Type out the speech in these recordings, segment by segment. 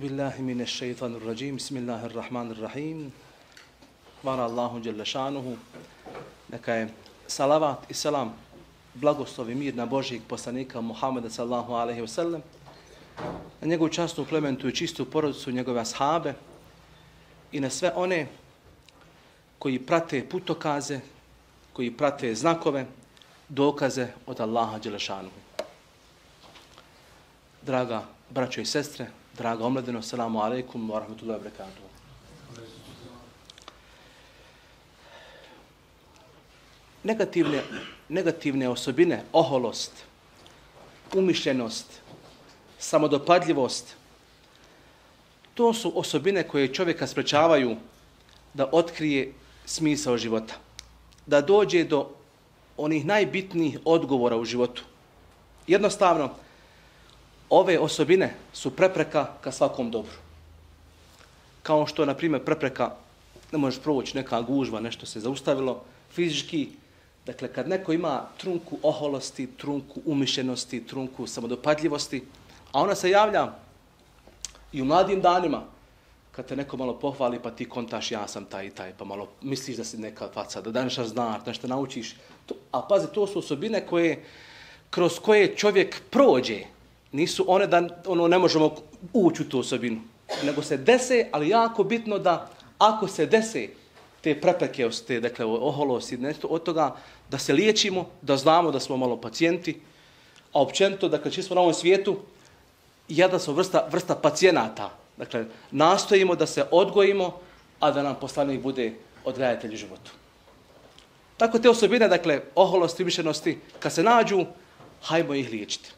billahi mine šeitanir rajim, bismillahirrahmanirrahim. Hvala Allahu Đelešanuhu. Neka je salavat i selam blagoslov i mir na Božijeg poslanika Muhammeda sallahu alaihi wasallam, na njegovu častnu plementu i čistu porodicu njegove ashabe i na sve one koji prate putokaze, koji prate znakove, dokaze od Allaha Đelešanuhu. Draga braćo i sestre, draga omladino, assalamu alaikum wa rahmatullahi wa barakatuh. Negativne, negativne osobine, oholost, umišljenost, samodopadljivost, to su osobine koje čovjeka sprečavaju da otkrije smisao života, da dođe do onih najbitnijih odgovora u životu. Jednostavno, ove osobine su prepreka ka svakom dobru. Kao što, na primjer, prepreka, ne možeš provući neka gužva, nešto se zaustavilo, fizički, dakle, kad neko ima trunku oholosti, trunku umišljenosti, trunku samodopadljivosti, a ona se javlja i u mladim danima, kad te neko malo pohvali, pa ti kontaš, ja sam taj i taj, pa malo misliš da si neka faca, da nešto znaš, nešto naučiš. To, a pazi, to su osobine koje, kroz koje čovjek prođe, nisu one da ono ne možemo ući u tu osobinu, nego se dese, ali jako bitno da ako se dese te prepreke, te, dakle, oholosti, nešto od toga, da se liječimo, da znamo da smo malo pacijenti, a općenito, dakle, čisto na ovom svijetu, jedna smo vrsta, vrsta pacijenata. Dakle, nastojimo da se odgojimo, a da nam poslanik bude odgajatelj životu. Tako te osobine, dakle, oholosti, mišljenosti, kad se nađu, hajmo ih liječiti.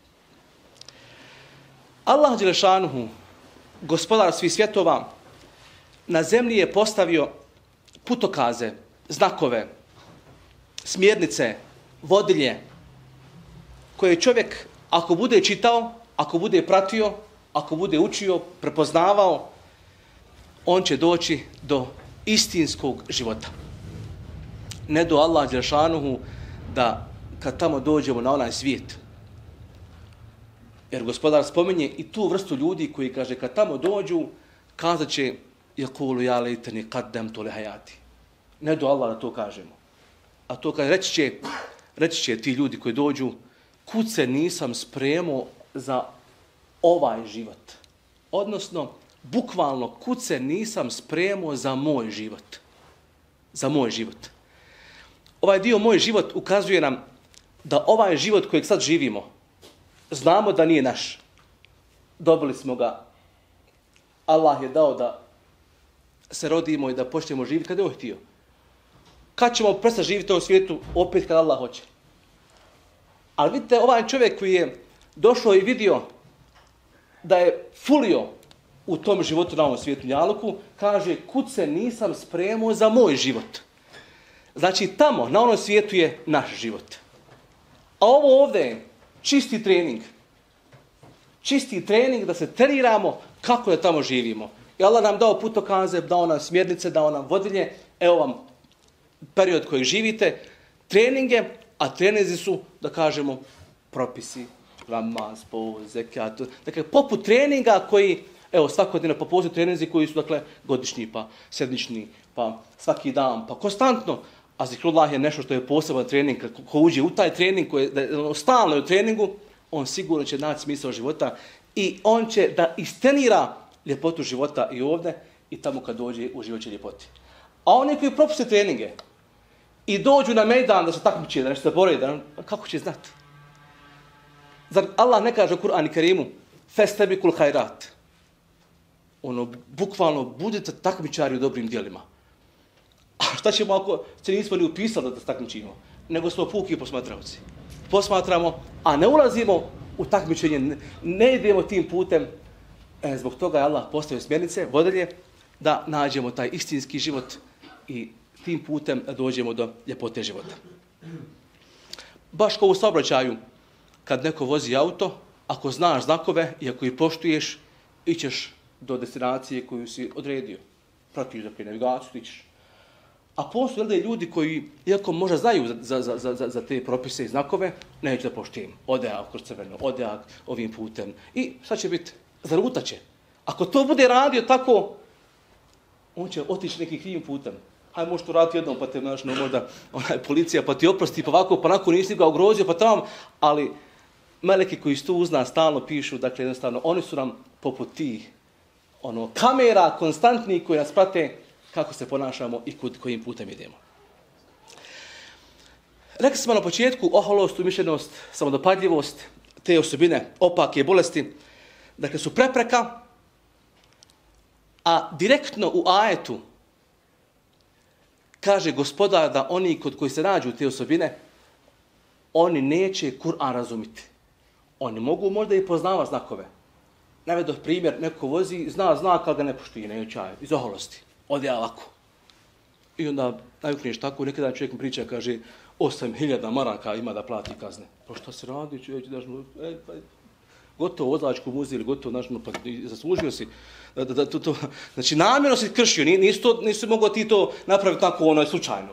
Allah Đelešanuhu, gospodar svih svjetova, na zemlji je postavio putokaze, znakove, smjernice, vodilje, koje čovjek, ako bude čitao, ako bude pratio, ako bude učio, prepoznavao, on će doći do istinskog života. Ne do Allah Đelešanuhu da kad tamo dođemo na onaj svijet, Jer gospodar spominje i tu vrstu ljudi koji kaže kad tamo dođu, kazat će je kulu ja lejteni kad dem to. Ne do Allah da to kažemo. A to kaže, reći će, reći će ti ljudi koji dođu, kud se nisam spremao za ovaj život. Odnosno, bukvalno, kud se nisam spremao za moj život. Za moj život. Ovaj dio moj život ukazuje nam da ovaj život kojeg sad živimo, znamo da nije naš. Dobili smo ga. Allah je dao da se rodimo i da počnemo živjeti kada je on htio. Kad ćemo prestati živjeti u svijetu? Opet kada Allah hoće. Ali vidite, ovaj čovjek koji je došao i vidio da je fulio u tom životu na ovom svijetu njaluku, kaže, kud se nisam spremao za moj život. Znači, tamo, na onom svijetu je naš život. A ovo ovdje čisti trening. Čisti trening da se treniramo kako da tamo živimo. I Allah nam dao putokaze, dao nam smjernice, dao nam vodilje. Evo vam period koji živite. Treninge, a treninzi su, da kažemo, propisi, ramaz, po, zekat. Dakle, poput treninga koji, evo, svakodnevno pa po pozivu treninzi koji su, dakle, godišnji, pa sedmični, pa svaki dan, pa konstantno. A zikrullah je nešto što je poseban trening, ko uđe u taj trening, koji je ono, stalno u treningu, on sigurno će naći smisao života i on će da istenira ljepotu života i ovde i tamo kad dođe u živoće ljepoti. A oni koji propuste treninge i dođu na mejdan da se takmiče, da nešto se da, ono, kako će znati? Zar Allah ne kaže u Kur'an i Kerimu Festebi kul hajrat. Ono, bukvalno, budete takmičari u dobrim dijelima. A šta ćemo ako se nismo ni upisali da takmičimo? Nego smo puki posmatravci. Posmatramo, a ne ulazimo u takmičenje, ne, ne idemo tim putem. E, zbog toga je Allah postavio smjernice, vodelje, da nađemo taj istinski život i tim putem dođemo do ljepote života. Baš kao u saobraćaju, kad neko vozi auto, ako znaš znakove i ako ih poštuješ, ićeš do destinacije koju si odredio. Pratiš dakle navigaciju, ićeš. A postoje da ljudi koji, iako možda znaju za, za, za, za, za te propise i znakove, neće da poštijem. Ode ja kroz crveno, ode ja ovim putem. I sad će biti, zarutaće. Ako to bude radio tako, on će otići nekim krivim putem. Hajde, možeš to raditi jednom, pa te, znaš, no, možda onaj, policija, pa ti oprosti, pa ovako, pa nakon nisi ga ugrozio, pa tamo, ali meleki koji su tu uzna stalno pišu, dakle, jednostavno, oni su nam poput tih ono, kamera konstantni koji nas prate kako se ponašamo i kud, kojim putem idemo. Rekli smo na početku oholost, umišljenost, samodopadljivost, te osobine, opake bolesti, dakle su prepreka, a direktno u ajetu kaže gospodar da oni kod koji se nađu te osobine, oni neće Kur'an razumiti. Oni mogu možda i poznava znakove. Navedo primjer, neko vozi, zna, znak, ali ga ne poštuje, ne učaju, iz oholosti. Ode ja ovako. I onda najukniješ tako, nekada čovjek mi priča, kaže, 8000 maraka ima da plati kazne. Pa šta se radi, čovjek, daš mu, e, pa, gotovo vozačku muzi ili gotovo, znaš, pa zaslužio si. Da, da, da, to, to, znači, namjerno si kršio, nisu, to, nisu mogo ti to napraviti tako, ono je slučajno.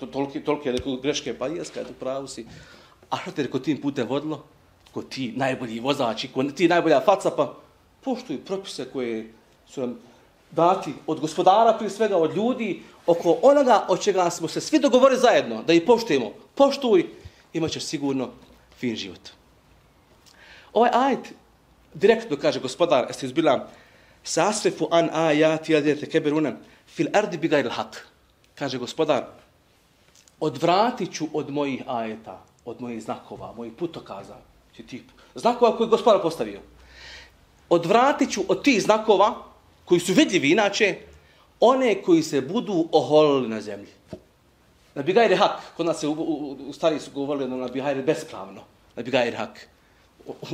To, tolke, tolike rekao, greške, pa jes, kada pravu si. A što te reko tim putem vodilo? Ko ti najbolji vozači, ko ti najbolja faca, pa poštuj propise koje su nam dati od gospodara, prije svega od ljudi, oko onoga od čega smo se svi dogovorili zajedno, da ih poštujemo. Poštuj, imat ćeš sigurno fin život. Ovaj ajet direktno kaže gospodar, jeste izbila sasrefu an ajati adete keberuna fil ardi bigajl hak. Kaže gospodar, odvratit ću od mojih ajeta, od mojih znakova, mojih putokaza, znači tip, znakova koje gospodar postavio. Odvratit ću od tih znakova, koji su vidljivi inače, one koji se budu oholili na zemlji. Na bigajri hak, kod nas se u, u, u stariji su govorili na bigajri bespravno, na bigajri hak.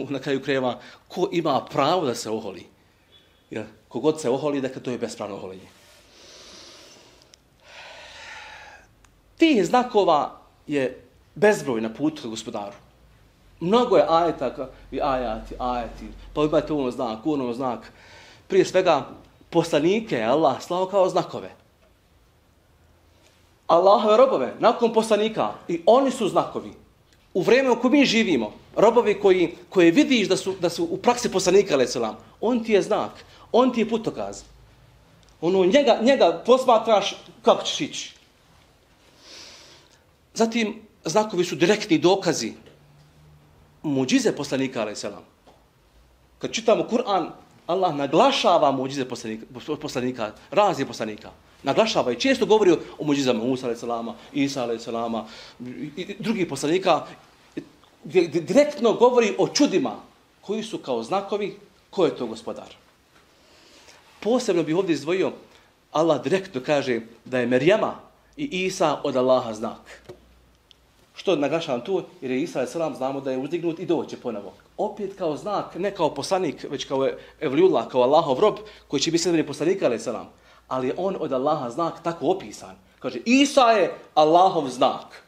na kraju kreva, ko ima pravo da se oholi? Jer kogod se oholi, dakle, to je bespravno oholenje. Tih znakova je bezbroj na putu gospodaru. Mnogo je ajeta, i ajati, ajati, pa imate ono znak, ono znak. Prije svega, poslanike je Allah slao kao znakove. Allahove robove, nakon poslanika, i oni su znakovi. U vrijeme u kojem mi živimo, robovi koji, koji vidiš da su, da su u praksi poslanika, ali selam, on ti je znak, on ti je putokaz. Ono, njega, njega posmatraš kako ćeš ići. Zatim, znakovi su direktni dokazi muđize poslanika, ali selam. Kad čitamo Kur'an, Allah naglašava muđize poslanika, poslanika razne poslanika. Naglašava i često govori o muđizama Musa, ali selama, Isa, ali i drugih poslanika, gdje direktno govori o čudima koji su kao znakovi ko je to gospodar. Posebno bih ovdje izdvojio, Allah direktno kaže da je Merjama i Isa od Allaha znak. Što naglašavam tu? Jer je Isa a.s. znamo da je uzdignut i doće ponovo. Opet kao znak, ne kao poslanik, već kao Evliullah, kao Allahov rob, koji će biti sredbeni poslanik salam. Ali je on od Allaha znak tako opisan. Kaže, Isa je Allahov znak.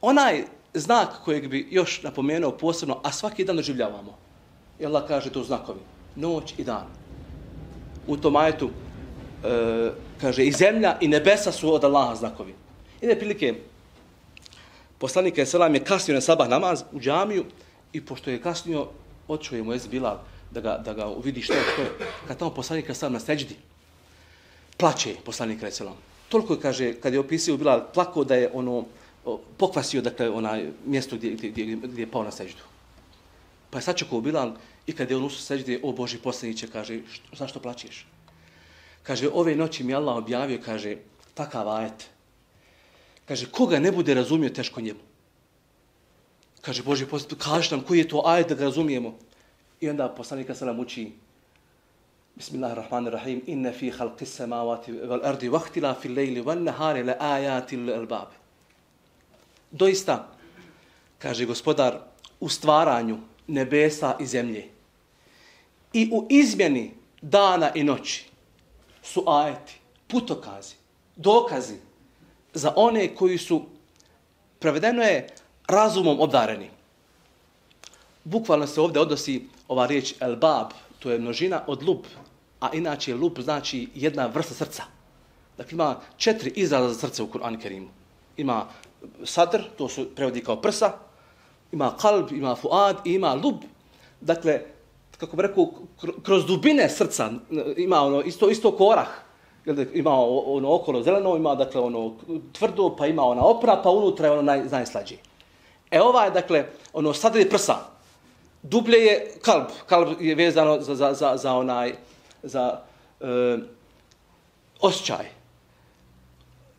Onaj znak kojeg bi još napomenuo posebno, a svaki dan doživljavamo, I Allah kaže to znakovi, noć i dan. U tom ajetu, e, kaže, i zemlja i nebesa su od Allaha znakovi. I ne prilike, poslanik je selam je kasnio na sabah namaz u džamiju i pošto je kasnio, otišao je mu je Bilal da ga, da ga vidi što je to. Kad tamo poslanik je selam na seđdi, plaće poslanik je selam. Toliko je, kaže, kad je opisio Bilal, plako da je ono, pokvasio, dakle, onaj mjesto gdje, gdje, gdje, gdje je pao na seđdu. Pa je sačekao Bilal i kad je on ušao seđde, o Boži poslaniće, kaže, što, zašto plaćeš? Kaže, ove noći mi Allah objavio, kaže, takav ajet. Kaže, koga ne bude razumio, teško njemu. Kaže, Boži poslanik, kaži nam koji je to ajet da ga razumijemo. I onda poslanika se nam uči, Bismillahirrahmanirrahim, inne fi halqi samavati wal ardi vahtila fil lejli wal nahari la ajati l doista, kaže gospodar, u stvaranju nebesa i zemlje i u izmjeni dana i noći su ajeti, putokazi, dokazi za one koji su, prevedeno je, razumom obdareni. Bukvalno se ovdje odnosi ova riječ el bab, to je množina od lup, a inače lup znači jedna vrsta srca. Dakle, ima četiri izraza za srce u Kur'an Kerimu. Ima sadr, to se prevodi kao prsa, ima kalb, ima fuad i ima lub. Dakle, kako bi rekao, kroz dubine srca ima ono isto isto korah. Ima ono okolo zeleno, ima dakle ono tvrdo, pa ima ona opra, pa unutra je ono naj, najslađe. E ova je dakle, ono sadri prsa. Dublje je kalb. Kalb je vezano za, za, za, za onaj, za e, osjećaj.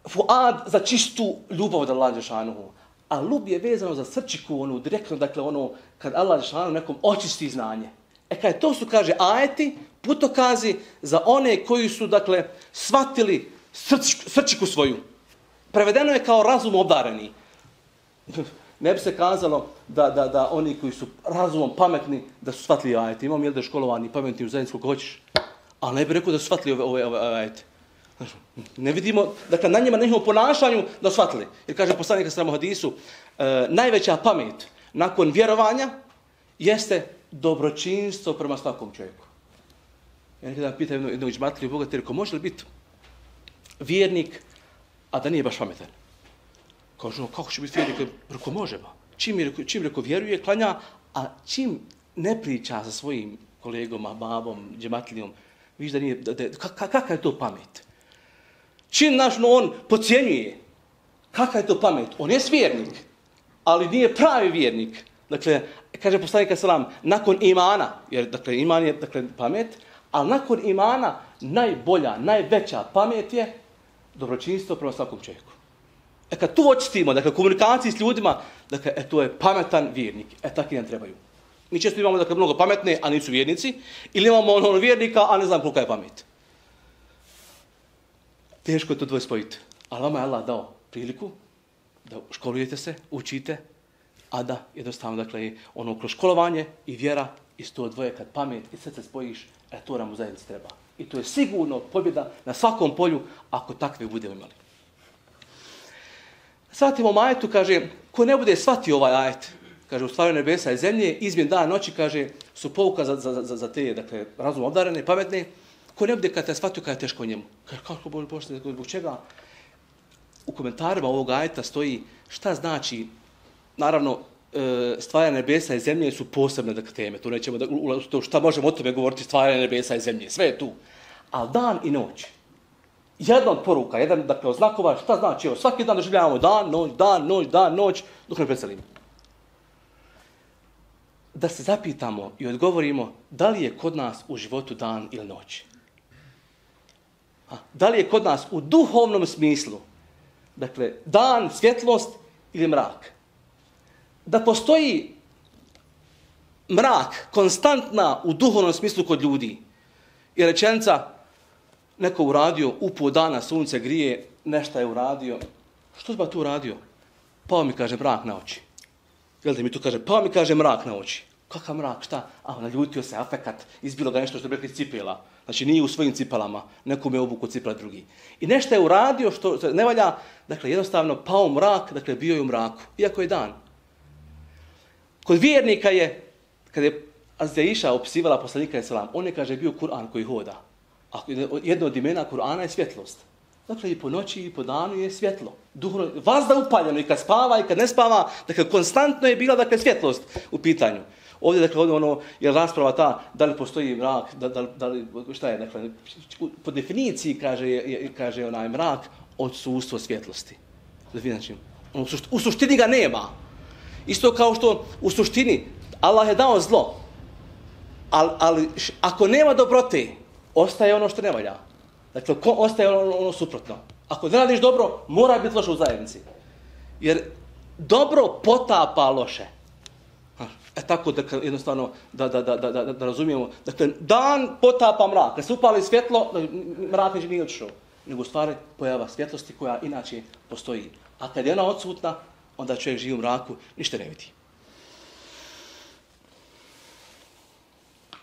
Fuad za čistu ljubav od Allah Žešanuhu. A lub je vezano za srčiku, ono, direktno, dakle, ono, kad Allah Žešanuhu nekom očisti znanje. E kaj, to su, kaže, ajeti, putokazi za one koji su, dakle, shvatili srč, srčiku svoju. Prevedeno je kao razum obdareni. Ne bi se kazalo da, da, da oni koji su razumom pametni, da su shvatili ajete. Imam jel da školovani pametni u zajednicu kako hoćeš. Ali ne bi rekao da su shvatili ove, ove, ove, ajete. Ne vidimo, dakle, na njima, na njihovom ponašanju da su shvatili. Jer kaže poslanik sramo hadisu, e, najveća pamet nakon vjerovanja jeste dobročinstvo prema svakom čovjeku. Ja nekada pitam jednog, jednog džmatliju, Boga, te može li biti vjernik, a da nije baš pametan? Kažu, kako će biti vjernik? Rekao, može ba. Čim, je, čim reko vjeruje, klanja, a čim ne priča sa svojim kolegoma, babom, džematlijom, viš da nije, da, da, kakav je to pamet? Čim naš no, on pocijenjuje, kakav je to pamet? On je vjernik, ali nije pravi vjernik. Dakle, kaže poslanika selam nakon imana, jer dakle iman je dakle pamet, ali nakon imana najbolja, najveća pamet je dobročinstvo prema svakom čovjeku. E kad tu očistimo, dakle, komunikaciji s ljudima, dakle, e, to je pametan vjernik. E, takvi nam trebaju. Mi često imamo, dakle, mnogo pametne, a nisu vjernici, ili imamo ono, ono vjernika, a ne znam kolika je pamet. Teško je to dvoje spojiti. Ali vama je Allah dao priliku da školujete se, učite, a da jednostavno, dakle, ono kroz školovanje i vjera, isto dvoje kad pamet i srce spojiš, e, to nam u zajednici treba. I to je sigurno pobjeda na svakom polju ako takve budemo imali. Svatimo majetu, kaže, ko ne bude shvatio ovaj ajet, kaže, u stvaru nebesa i zemlje, izmjen dan noći, kaže, su pouka za, za, za, za te, dakle, razum obdarene, pametne, ko ne bude kada te shvatio, kada je teško njemu. Kaže, kako bolje pošte, zbog čega? U komentarima ovog ajeta stoji šta znači, naravno, E, stvaranje nebesa i zemlje su posebne dakle, teme. Tu nećemo da, to šta možemo o tome govoriti stvaranje nebesa i zemlje. Sve je tu. Ali dan i noć, jedna od poruka, jedan dakle, od znakova, šta znači, evo, svaki dan doživljavamo dan, noć, dan, noć, dan, noć, dok ne preselimo. Da se zapitamo i odgovorimo da li je kod nas u životu dan ili noć. A, da li je kod nas u duhovnom smislu, dakle, dan, svjetlost ili mrak. Da postoji mrak konstantna u duhovnom smislu kod ljudi. I rečenca, neko uradio, upo dana, sunce grije, nešto je uradio. Što zba tu uradio? Pa mi kaže mrak na oči. Jel da mi tu kaže, pa mi kaže mrak na oči. Kakav mrak, šta? A, naljutio se, afekat, izbilo ga nešto što bi rekli cipela. Znači nije u svojim cipelama, nekom je obuku cipela drugi. I nešto je uradio što ne valja, dakle jednostavno pao mrak, dakle bio je u mraku, iako je dan. Kod vjernika je, kada je Azdeisha opisivala poslanika i salam, on je kaže bio Kur'an koji hoda. A jedno od imena Kur'ana je svjetlost. Dakle, i po noći i po danu je svjetlo. Duhno, vazda upaljeno i kad spava i kad ne spava, dakle, konstantno je bila, dakle, svjetlost u pitanju. Ovdje, dakle, ovdje ono, je rasprava ta, da li postoji mrak, da, da, da li, šta je, dakle, po definiciji, kaže, je, kaže onaj mrak, odsustvo svjetlosti. Znači, on, u suštini ga nema. Isto kao što u suštini Allah je dao zlo, ali, ali ako nema dobrote, ostaje ono što ne valja. Dakle, ko ostaje ono, ono suprotno. Ako ne radiš dobro, mora biti loše u zajednici. Jer dobro potapa loše. E tako, da jednostavno, da, da, da, da, da, da razumijemo. Dakle, dan potapa mrak. Kad se upali svjetlo, mrak neće nije odšao. Nego stvari pojava svjetlosti koja inače postoji. A kad je ona odsutna, onda čovjek živi u mraku, ništa ne vidi.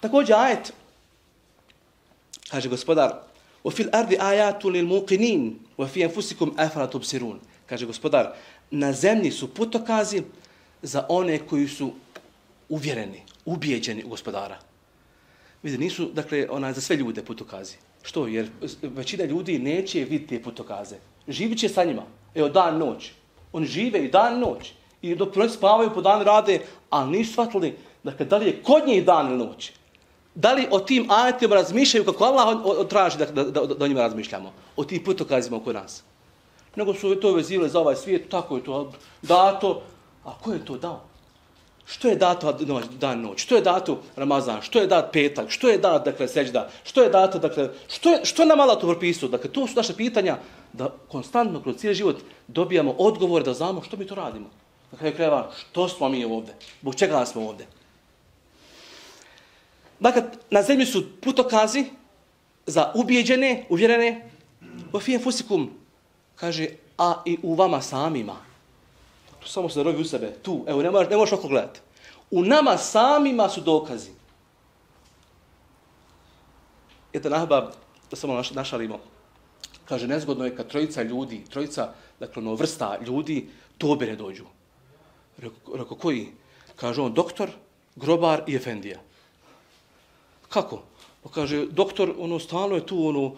Također, ajet Kaže gospodar, u fil ardi ajatu lil muqinin, u fi anfusikum afala tubsirun. Kaže gospodar, na zemlji su putokazi za one koji su uvjereni, ubijeđeni u gospodara. Vidite, nisu, dakle, ona za sve ljude putokazi. Što? Jer većina ljudi neće vidjeti te putokaze. Živit će sa njima. Evo, dan, noć. Oni žive i dan, noć. I dok oni spavaju po dan rade, ali nisu shvatili dakle, da li je kod njih dan ili noć. Da li o tim ajetima razmišljaju kako Allah traži da, da, da, da o njima razmišljamo. O tim putokazima oko nas. Nego su to vezile za ovaj svijet, tako je to dato. A ko je to dao? Što je dato noć, dan noć? Što je dato Ramazan? Što je dat petak? Što je dat, dakle, seđda? Što je dato, dakle, što je, što je nam Allah to propisao? Dakle, to su naše pitanja da konstantno kroz cijeli život dobijamo odgovor da znamo što mi to radimo. Na kraju krajeva, što smo mi ovdje? Bog čega smo ovdje? Dakle, na zemlji su putokazi za ubijeđene, uvjerene, u fijem fusikum, kaže, a i u vama samima. Samo se rovi u sebe, tu, evo, ne možeš, ne možeš oko gledati. U nama samima su dokazi. Jedan ahbab, da samo naš, našalimo, kaže, nezgodno je kad trojica ljudi, trojica, dakle, ono, vrsta ljudi, tobe ne dođu. Rekao, reko, koji? Kaže on, doktor, grobar i efendija. Kako? Pa kaže, doktor, ono, stalno je tu, ono,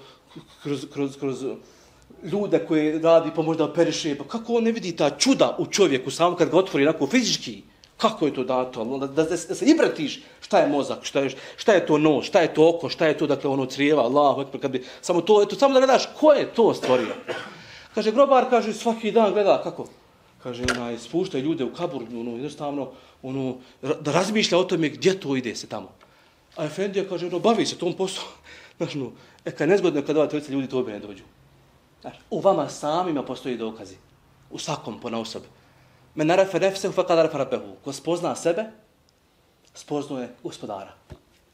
kroz, kroz, kroz ljude koje radi, pa možda operiše, pa kako on ne vidi ta čuda u čovjeku, samo kad ga otvori, onako, fizički, kako je to dato, da, da, da, da se ibratiš šta je mozak, šta je, šta je to nos, šta je to oko, šta je to, dakle, ono, crijeva, Allah, kad bi, samo to, eto, samo da gledaš, ko je to stvorio? Kaže, grobar, kaže, svaki dan gleda, kako? kaže, onaj, spušta ljude u kabur, ono, jednostavno, ono, da razmišlja o tome gdje to ide se tamo. A Efendija kaže, ono, bavi se tom poslom. Znaš, no, e, kad nezgodno kada ova trojica ljudi tobe ne dođu. Znači, u vama samima postoji dokazi. U svakom pona osobi. Men narefe nefsehu fe fakad narefe rabehu. Ko spozna sebe, spoznuje gospodara.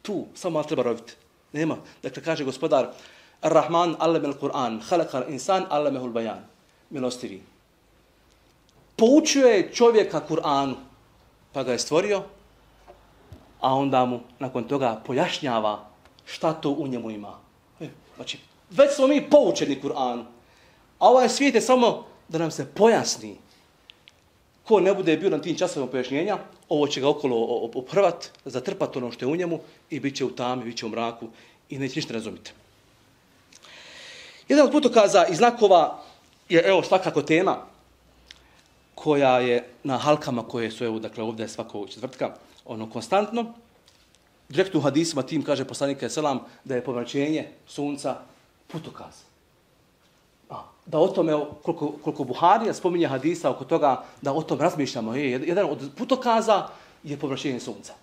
Tu, samo malo treba roviti. Nema. Dakle, kaže gospodar, Ar-Rahman, Allem al-Qur'an, Halakar insan, Allem bayan Milostivi poučio je čovjeka Kur'anu, pa ga je stvorio, a onda mu nakon toga pojašnjava šta to u njemu ima. E, znači, već smo mi poučeni Kur'anu, a ovaj svijet je samo da nam se pojasni. Ko ne bude bio na tim časovima pojašnjenja, ovo će ga okolo oprvat, zatrpat ono što je u njemu i bit će u tami, bit će u mraku i neće ništa razumiti. Jedan od putokaza i znakova je, evo, svakako tema, koja je na halkama koje su evo dakle ovdje svako četvrtka ono konstantno. Direktno u hadisima tim kaže poslanik selam da je pomračenje sunca putokaz da o tome koliko koliko Buharija spominje hadisa oko toga da o tom razmišljamo je jedan od putokaza je povraćenje sunca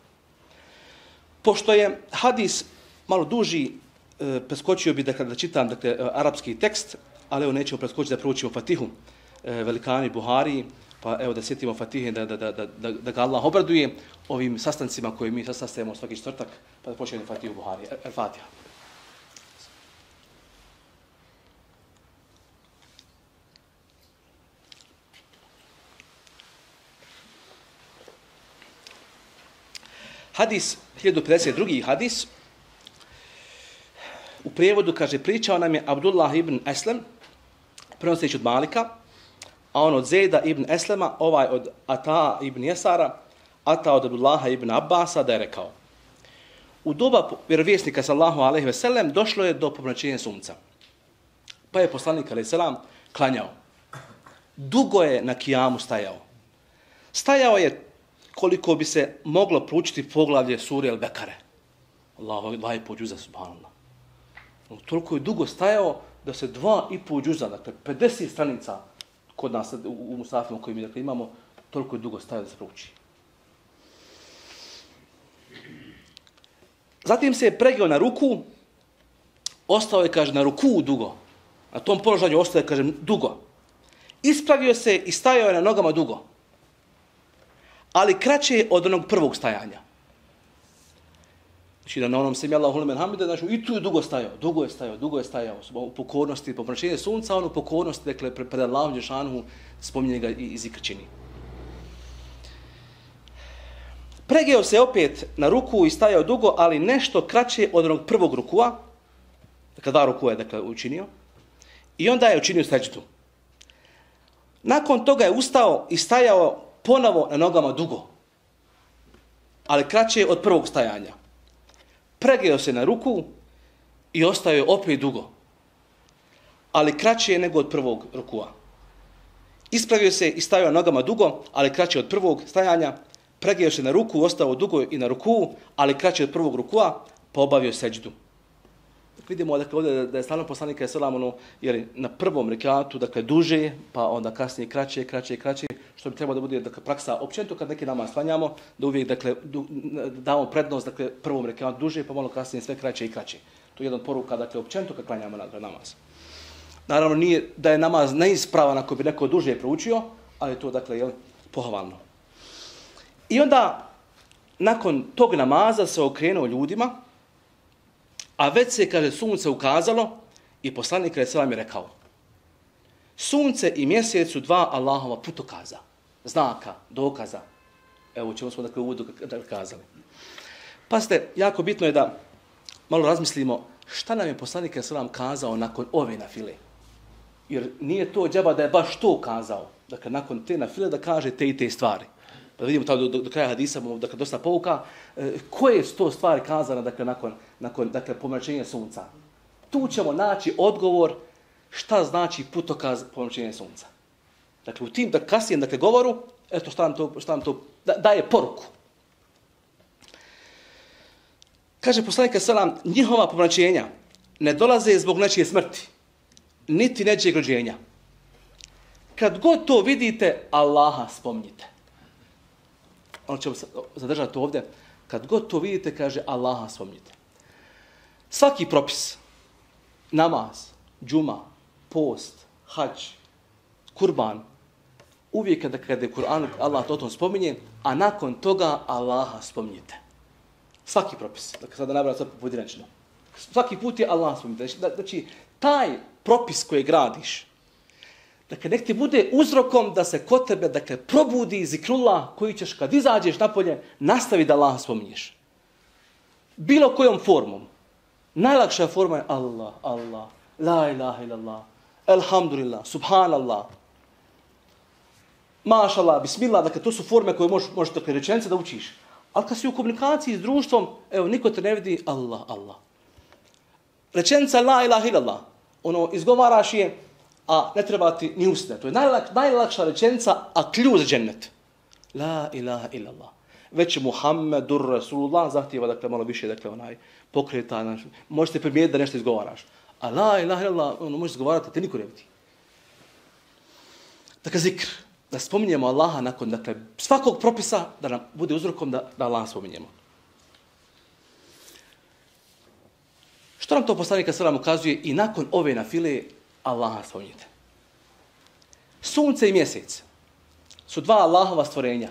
pošto je hadis malo duži e, preskočio bi da da čitam dakle e, arapski tekst ali evo nećemo preskočiti da proučimo Fatihu e, velikani Buhari, pa evo da sjetimo Fatihe da, da, da, da, da, da ga Allah obraduje ovim sastancima koje mi sastajemo svaki četvrtak, pa da počnemo Fatihu Buhari. El Fatiha. Hadis, 1052. hadis, u prijevodu kaže, pričao nam je Abdullah ibn Eslem, prenoseći od Malika, a on od Zeda ibn Eslema, ovaj od Ata ibn Jesara, Ata od Abdullaha ibn Abbasa, da je rekao, u doba vjerovjesnika sallahu alaihi ve sellem došlo je do pomračenja sunca. Pa je poslanik alaihi selam klanjao. Dugo je na kijamu stajao. Stajao je koliko bi se moglo proučiti poglavlje suri El Bekare. Allah, Allah po džuza, subhanallah. Toliko je dugo stajao da se dva i po džuza, dakle 50 stranica kod nas u, u Musafima koji mi dakle, imamo, toliko je dugo stajao da se prouči. Zatim se je pregao na ruku, ostao je, kaže, na ruku dugo. Na tom položaju ostao je, kaže, dugo. Ispravio se i stajao je na nogama dugo. Ali kraće je od onog prvog stajanja. Znači da na onom semi Allahu limen hamide, znači i tu je dugo stajao, dugo je stajao, dugo je stajao u pokornosti, po praćenju sunca, on u pokornosti, dakle pred Allahom džeshanu spominje ga i zikrčini. Pregeo se opet na ruku i stajao dugo, ali nešto kraće od onog prvog rukua, dakle dva rukua je dakle, učinio, i onda je učinio seđdu. Nakon toga je ustao i stajao ponovo na nogama dugo, ali kraće od prvog stajanja pregeo se na ruku i ostao je opet dugo. Ali kraće nego od prvog rukua. ispravio se i stavio nogama dugo, ali kraće od prvog stajanja, Pregeo se na ruku, ostao dugo i na ruku, ali kraće od prvog rukua, pa obavio seđdu. Vidimo dakle, ovdje da je stalno poslanik selam ono, jer na prvom rekatu, dakle, duže, pa onda kasnije kraće, kraće, kraće, što bi trebalo da bude dakle, praksa općenito kad neki namaz slanjamo, da uvijek dakle, du, damo prednost dakle, prvom rekatu duže, pa malo kasnije sve kraće i kraće. To je jedan poruka, dakle, općenito kad klanjamo dakle, namaz. Naravno, nije da je namaz neispravan ako bi neko duže proučio, ali to, dakle, je pohvalno. I onda, nakon tog namaza se okrenuo ljudima, a već se, kaže, sunce ukazalo i poslanik je rekao, sunce i mjesec su dva Allahova putokaza, znaka, dokaza. Evo ćemo smo dakle uvodu dakle kazali. Pazite, jako bitno je da malo razmislimo šta nam je poslanik je sve kazao nakon ove na file. Jer nije to džaba da je baš to kazao. Dakle, nakon te na file da kaže te i te stvari vidimo tamo do, do, do kraja hadisa, dakle, dosta pouka, e, koje su to stvari kazane dakle, nakon, nakon dakle, pomračenja sunca. Tu ćemo naći odgovor šta znači putokaz pomračenja sunca. Dakle, u tim da kasnijem dakle, govoru, eto šta nam to, šta nam to da, daje poruku. Kaže poslanika Salam, njihova pomračenja ne dolaze zbog nečije smrti, niti nečijeg rođenja. Kad god to vidite, Allaha spomnite on ćemo zadržati ovdje, kad god to vidite, kaže Allaha spomnite. Svaki propis, namaz, džuma, post, hađ, kurban, uvijek kada, kada je Kur'an, Allah to tom spominje, a nakon toga Allaha spomnite. Svaki propis, dakle sada nabram sad pojedinačno. Svaki put je Allah spomnite. Znači, znači, taj propis koji gradiš, Dakle, nek ti bude uzrokom da se kod tebe, dakle, probudi zikrullah koji ćeš kad izađeš napolje, nastavi da Allah spominješ. Bilo kojom formom. Najlakša forma je Allah, Allah, la ilaha illallah, alhamdulillah, subhanallah, mašallah, bismillah, dakle, to su forme koje možeš, možeš dakle, rečenice da učiš. Ali kad si u komunikaciji s društvom, evo, niko te ne vidi, Allah, Allah. Rečenica la ilaha illallah, ono, izgovaraš je, a ne treba ti ni usne. To je najlak, najlakša rečenica, a klju za džennet. La ilaha illallah. Već Muhammedur Rasulullah zahtjeva, dakle, malo više, dakle, onaj pokreta, naš, možete primijetiti da nešto izgovaraš. A la ilaha illallah, ono, možeš izgovarati, te niko ne vidi. Dakle, zikr, da spominjemo Allaha nakon, dakle, svakog propisa, da nam bude uzrokom da, da Allah spominjemo. Što nam to poslanika sallam ukazuje i nakon ove na file Allaha spominjite. Sunce i mjesec su dva Allahova stvorenja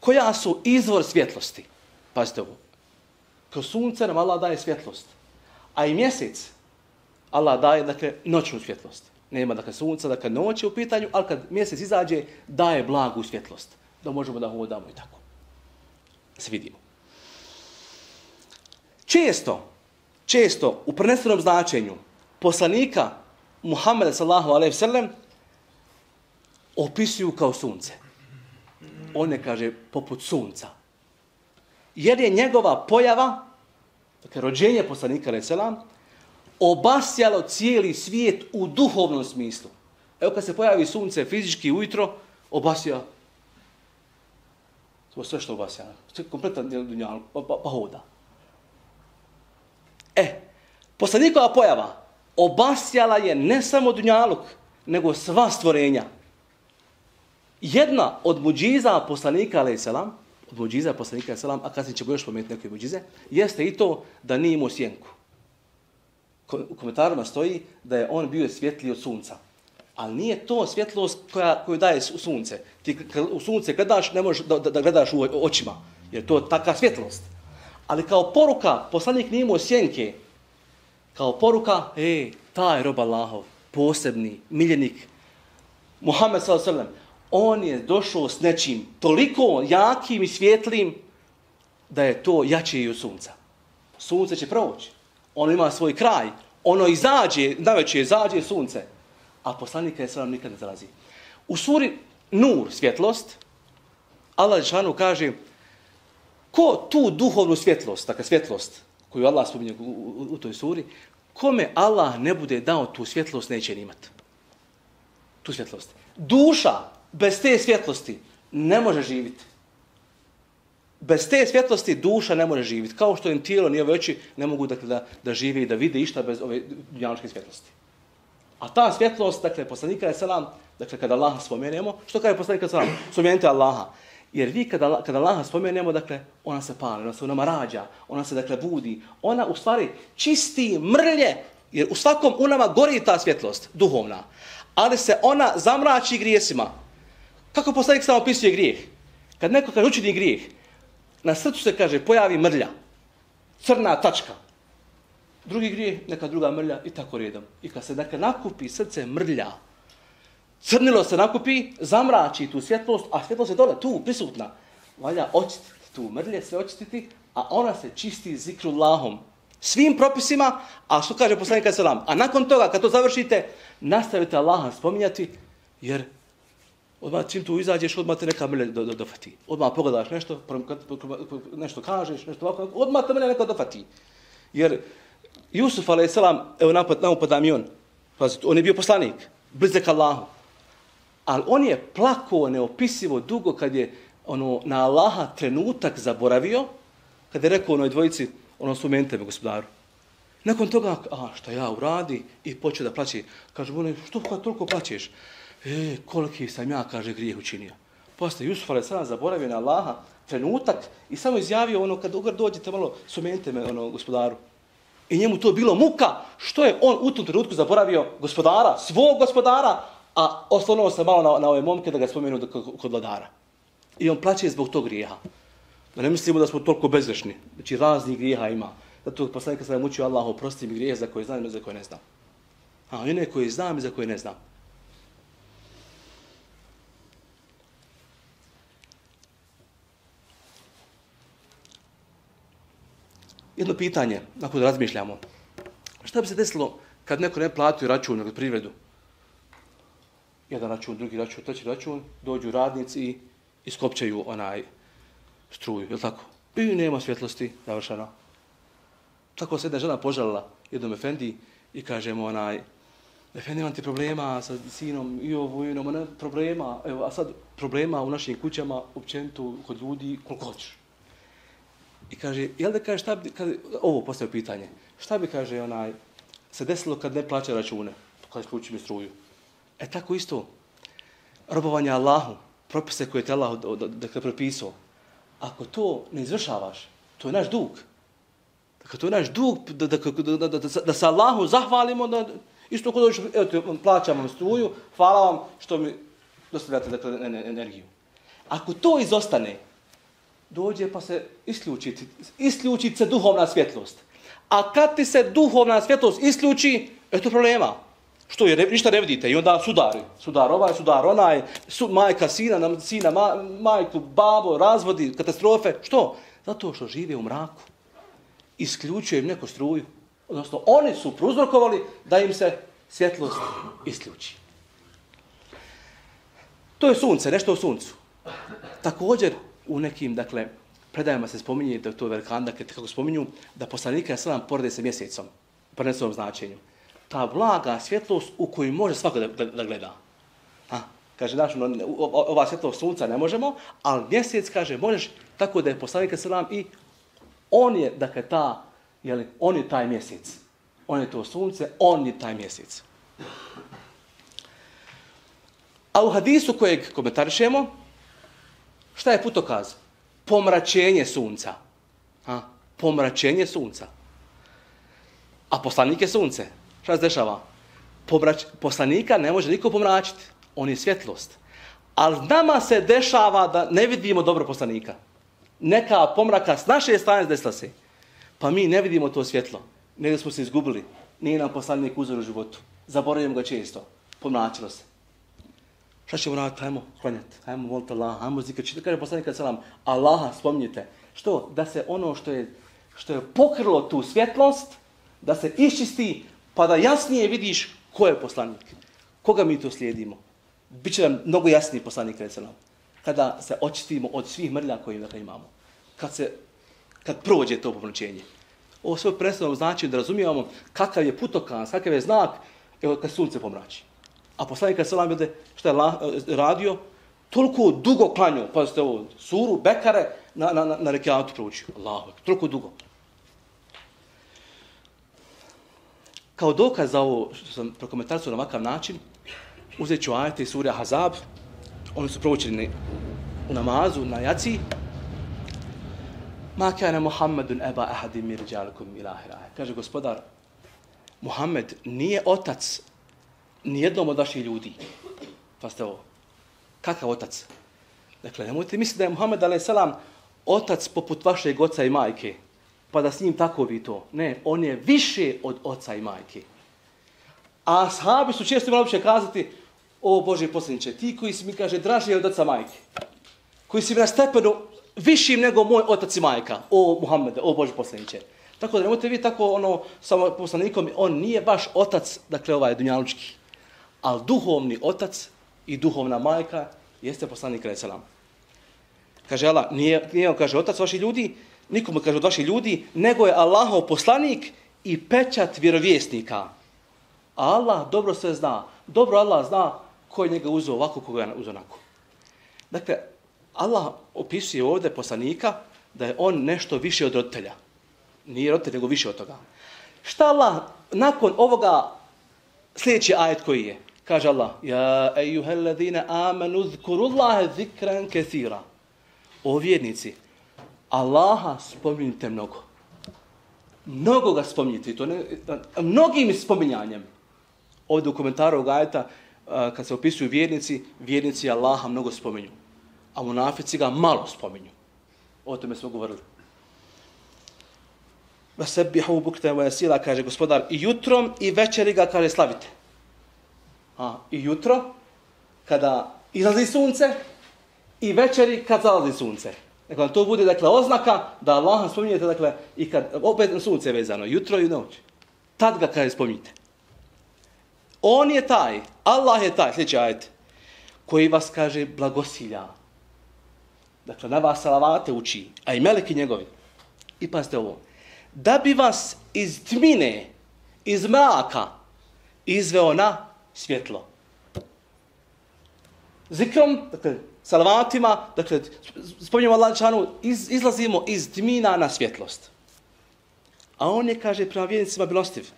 koja su izvor svjetlosti. Pazite ovo. Kroz sunce nam Allah daje svjetlost. A i mjesec Allah daje, dakle, noćnu svjetlost. Nema, dakle, sunca, dakle, noć u pitanju, ali kad mjesec izađe, daje blagu svjetlost. Da možemo da hodamo i tako. Se vidimo. Često, često, u prenesenom značenju, poslanika Muhammed sallahu alaihi sallam opisuju kao sunce. On ne kaže poput sunca. Jer je njegova pojava, dakle rođenje poslanika alaihi sallam, obasjalo cijeli svijet u duhovnom smislu. Evo kad se pojavi sunce fizički ujutro, obasja to sve što obasja. Sve kompletan dunjal, pa, pa, pa hoda. E, poslanikova pojava, obasjala je ne samo Dunjaluk, nego sva stvorenja. Jedna od muđiza poslanika, alaih salam, od muđiza poslanika, alaih salam, a kasnije ćemo još pomenuti neke muđize, jeste i to da nije imao sjenku. U komentarima stoji da je on bio svjetliji od sunca. Ali nije to svjetlost koja, koju daje sunce. Ti u sunce gledaš, ne možeš da, da, da gledaš u očima. Jer to je taka svjetlost. Ali kao poruka, poslanik nije imao sjenke, kao poruka, e, taj rob Allahov, posebni, miljenik, Muhammed s.a.v. On je došao s nečim toliko jakim i svjetlim da je to jače i od sunca. Sunce će proći. Ono ima svoj kraj. Ono izađe, najveće izađe sunce. A poslanika je s.a.v. nikad ne zalazi. U suri Nur, svjetlost, Allah Žešanu kaže, ko tu duhovnu svjetlost, dakle svjetlost, koju Allah spominje u, u, u toj suri, kome Allah ne bude dao tu svjetlost, neće ni imati. Tu svjetlost. duša bez te svjetlosti ne može živjeti. Bez te svjetlosti duša ne može živjeti. Kao što im tijelo nije veći, ne mogu dakle, da, da žive i da vide išta bez ove dunjanoške svjetlosti. A ta svjetlost, dakle, poslanika je selam, dakle, kada Allaha spomenemo, što kaže poslanika selam? Spomenite Allaha. Jer vi kada, kada Allaha spomenemo, dakle, ona se pali, ona se u nama rađa, ona se, dakle, budi. Ona, u stvari, čisti mrlje, jer u svakom u nama gori ta svjetlost, duhovna. Ali se ona zamrači grijesima. Kako poslanik sam opisuje grijeh? Kad neko kaže učini grijeh, na srcu se kaže pojavi mrlja, crna tačka. Drugi grijeh, neka druga mrlja i tako redom. I kad se dakle nakupi srce mrlja, crnilo se nakupi, zamrači tu svjetlost, a svjetlost je dole, tu, prisutna. Valja očistiti tu mrlje, sve očistiti, a ona se čisti zikrullahom. Svim propisima, a što kaže poslanik selam. A nakon toga, kad to završite, nastavite Allaha spominjati, jer odmah čim tu izađeš, odmah te neka mrlja do, do, dofati. Odmah pogledaš nešto, kad nešto kažeš, nešto ovako, odmah te mrlja neka dofati. Jer Jusuf, a.s. evo napad, napadam i on. Pazite, on je bio poslanik, blizak Allahu. Ali on je plako neopisivo dugo kad je ono na Allaha trenutak zaboravio, kad je rekao onoj dvojici, ono su mente me gospodaru. Nakon toga, a šta ja uradi, i počeo da plaće. Kaže, ono, što kad toliko plaćeš? E, koliki sam ja, kaže, grijeh učinio. Posle, Jusuf ali sada zaboravio na Allaha trenutak i samo izjavio ono, kad ugar dođete malo, sumente me, ono, gospodaru. I njemu to bilo muka, što je on u tom trenutku zaboravio gospodara, svog gospodara, a oslonuo se malo na, na ove momke da ga spomenu kod vladara. I on plaće zbog tog grijeha. Da ne mislimo da smo toliko bezrešni. Znači razni grijeha ima. Zato poslanika sam učio Allah oprosti mi grijehe za koje znam i za koje ne znam. A one koje znam i za koje ne znam. Jedno pitanje, nakon da razmišljamo. Šta bi se desilo kad neko ne plati račun na privredu? Jedan račun, drugi račun, treći račun, dođu radnici i iskopčaju onaj struju, je tako? I nema svjetlosti, završeno. Tako se jedna žena požalila jednom Efendi i kaže mu onaj, Efendi, imam ti problema sa sinom i ovo, i ono, problema, evo, a sad problema u našim kućama, općenito, kod ljudi, koliko hoćeš. I kaže, jel da kaže, šta bi, kad, ovo postaje pitanje, šta bi, kaže, onaj, se desilo kad ne plaća račune, kad isključi mi struju. E tako isto, robovanje Allahu, propise koje te Allah dakle, propisao, ako to ne izvršavaš, to je naš dug. Dakle, to je naš dug da, da, da, da, da, da, se Allahu zahvalimo, da, isto kod dođeš, evo te, plaćam vam struju, hvala vam što mi dostavljate dakle, energiju. Ako to izostane, dođe pa se isključiti, isključiti se duhovna svjetlost. A kad ti se duhovna svjetlost isključi, je to problema. Što je, ništa ne vidite. I onda sudari. Sudar ovaj, sudar onaj, su, majka, sina, sina, ma, majku, babo, razvodi, katastrofe. Što? Zato što žive u mraku. Isključuje im neko struju. Odnosno, oni su pruzrokovali da im se svjetlost isključi. To je sunce, nešto o suncu. Također, u nekim, dakle, predajama se spominje, da to je velikanda, kako spominju, da poslanika je sada porede se mjesecom, prenesu nesom značenju. Ta blaga svjetlost u kojoj može svako da, da, da gleda. Ha? Kaže, znaš, no, ova svjetlost sunca ne možemo, ali mjesec, kaže, možeš tako da je poslanik selam i on je, dakle, ta, jeli, on je taj mjesec. On je to sunce, on je taj mjesec. A u hadisu kojeg komentarišemo, Šta je putokaz? Pomračenje sunca. Ha? Pomračenje sunca. A poslanik je sunce. Šta se dešava? Pomrač... Poslanika ne može niko pomračiti. On je svjetlost. Ali nama se dešava da ne vidimo dobro poslanika. Neka pomraka s naše strane desila se. Pa mi ne vidimo to svjetlo. Negdje smo se izgubili. Nije nam poslanik uzor u životu. Zaboravimo ga često. Pomračilo se. Šta ćemo raditi? Hajmo klanjati, hajmo volite Allah, hajmo zikati. Što kaže poslanik selam. Allaha spomnite. Što? Da se ono što je, što je pokrilo tu svjetlost, da se iščisti, pa da jasnije vidiš ko je poslanik. Koga mi to slijedimo? Biće nam mnogo jasniji poslanik recimo, Kada se očistimo od svih mrlja koje dakle, imamo. Kad se kad prođe to pomračenje. Ovo sve predstavno znači da razumijemo kakav je putokaz, kakav je znak, evo kad sunce pomrači. A poslanik selam je šta je la, eh, radio? Toliko dugo klanjao, pazite ovo, suru, bekare, na, na, na, na rekiatu proučio. Allahu, toliko dugo. Kao dokaz za ovo što sam prokomentario na ovakav način, uzet ću ajete iz sura Hazab, oni su proučeni u namazu, na jaci, Ma kana Muhammedun eba ahadim mir džalikum ilahira. Kaže gospodar, Muhammed nije otac nijednom od vaših ljudi. Pa ste ovo. Kakav otac? Dakle, nemojte misliti da je Muhammed a.s. otac poput vašeg oca i majke. Pa da s njim tako vi to. Ne, on je više od oca i majke. A sahabi su često imali uopće kazati, o Bože posljedniče, ti koji si mi kaže draži od oca majke, koji si mi na stepenu višim nego moj otac i majka, o Muhammede, o Bože posljedniče. Tako da nemojte vi tako ono samo poslanikom, on nije baš otac, dakle ovaj dunjalučki, ali duhovni otac i duhovna majka jeste poslanik Reselam. Kaže Allah, nije, nije on kaže otac vaših ljudi, nikomu kaže od vaših ljudi, nego je Allahov poslanik i pečat vjerovjesnika. A Allah dobro sve zna. Dobro Allah zna ko je njega uzeo ovako, koga je uzeo onako. Dakle, Allah opisuje ovdje poslanika da je on nešto više od roditelja. Nije roditelj, nego više od toga. Šta Allah nakon ovoga sljedeći ajet koji je? Kaže Allah, Ja ejuhel ladine amanu zkurullahe zikran kethira. O vjernici, Allaha spominjite mnogo. Mnogo ga spominjite. To ne, mnogim spominjanjem. Ovdje u komentaru ovog ajeta, kad se opisuju vjernici, vjernici Allaha mnogo spominju a munafici ga malo spominju. O tome smo govorili. Va bukte moja sila, kaže gospodar, i jutrom i večeri ga, kaže, slavite. A, I jutro, kada izlazi sunce, i večeri kad zalazi sunce. Dakle, to bude, dakle, oznaka da Allaha spominjete, dakle, i kad, opet na sunce vezano, jutro i noć. Tad ga, kaže, spominjete. On je taj, Allah je taj, sljedeći ajet, koji vas, kaže, blagosilja, dakle, na vas salavate uči, a i meleki njegovi. I pazite ovo. Da bi vas iz tmine, iz mraka, izveo na svjetlo. Zikrom, dakle, salavatima, dakle, spominjamo Allah Đelešanu, iz, izlazimo iz tmina na svjetlost. A on je, kaže, prema vjernicima bilostiv.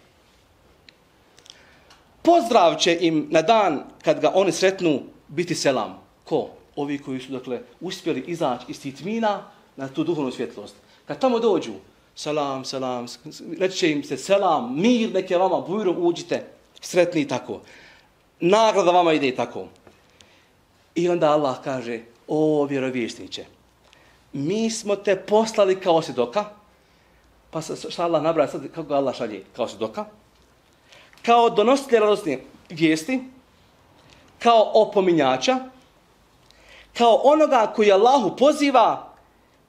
Pozdrav će im na dan kad ga oni sretnu biti selam. Ko? ovi koji su dakle uspjeli izaći iz titmina na tu duhovnu svjetlost. Kad tamo dođu, selam, selam, reći će im se selam, mir, neke vama, bujro uđite, sretni tako. Nagrada vama ide tako. I onda Allah kaže, o vjerovišniće, mi smo te poslali kao svjedoka, pa šta Allah nabraja sad, kako Allah šalje kao svjedoka, kao donositelj radosne vijesti, kao opominjača, kao onoga koji Allahu poziva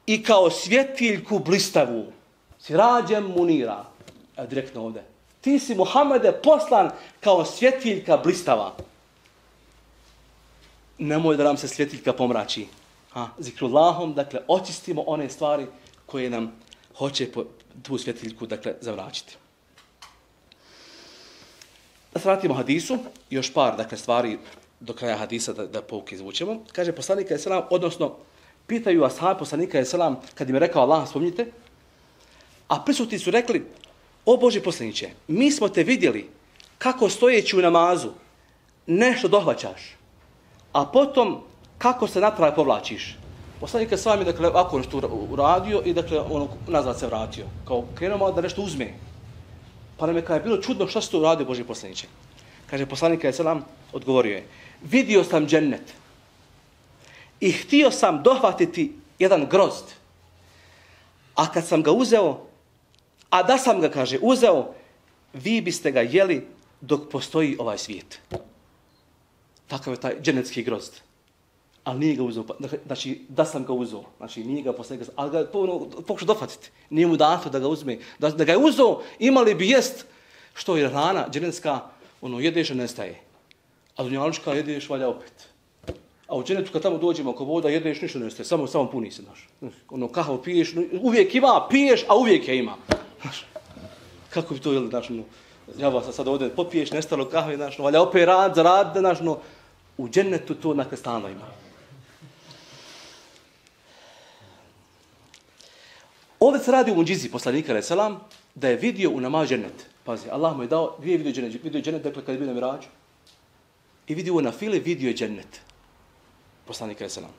i kao svjetiljku blistavu. Si rađem munira. Direktno ovdje. Ti si Muhammede poslan kao svjetiljka blistava. Nemoj da nam se svjetiljka pomrači. Ha, zikrullahom, dakle, očistimo one stvari koje nam hoće po, tu svjetiljku, dakle, zavračiti. Da se vratimo hadisu, još par, dakle, stvari do kraja hadisa da, da pouke izvučemo. Kaže poslanika je selam, odnosno pitaju ashab poslanika je selam kad im je rekao Allah spomnite, a prisutni su rekli, o Boži poslaniće, mi smo te vidjeli kako stojeći u namazu nešto dohvaćaš, a potom kako se natrag povlačiš. Poslanik je s vami, dakle, ovako nešto uradio i, dakle, ono, nazad se vratio. Kao krenuo malo da nešto uzme. Pa nam je kada je bilo čudno šta se to uradio Boži poslaniće. Kaže, poslanik je selam, odgovorio je, vidio sam džennet i htio sam dohvatiti jedan grozd. A kad sam ga uzeo, a da sam ga, kaže, uzeo, vi biste ga jeli dok postoji ovaj svijet. Takav je taj dženecki grozd. Ali nije ga uzeo, pa- dakle, znači, da sam ga uzeo, znači, nije ga postoji, ali ga je ono, pokušao dofatiti. Nije mu dato da ga uzme. Da, da ga je uzeo, imali bi jest, što je hrana dženecka, ono, jedeš, nestaje. A dunjalučka jedeš valja opet. A u dženetu kad tamo dođemo oko voda jedeš ništa ne ostaje, samo samo puni se naš. Ono kahavu piješ, uvijek ima, piješ, a uvijek je ima. Znaš, kako bi to jel, znači, no, Ja vas sad ovdje popiješ nestalo kahve, znaš, no, valja opet rad, zarad, znaš, no, u džennetu to na stano ima. Ovdje se radi u muđizi poslanika, alaih salam, da je vidio u namaz džennet. Pazi, Allah mu je dao, dvije je vidio džennet? Vidio džennet, dakle, kada je bio na mirađu. I vidio na file, vidio je džennet. Poslanik, alaih salam.